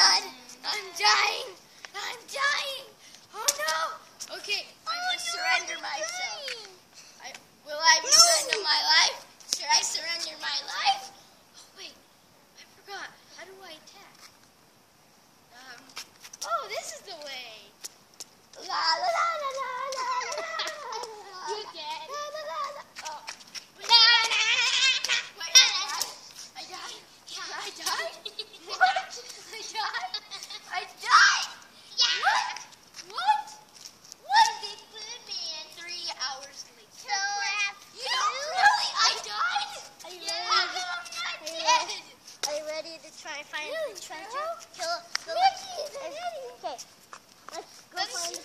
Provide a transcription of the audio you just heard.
blood. I'm dying. I'm dying. Oh no. Okay, oh, I must no, surrender I'm myself. I, will I no. surrender my life? Should I surrender my life? Oh wait, I forgot. How do I attack? Um. Oh, this is the way. La la. la. kill Okay. Let's go find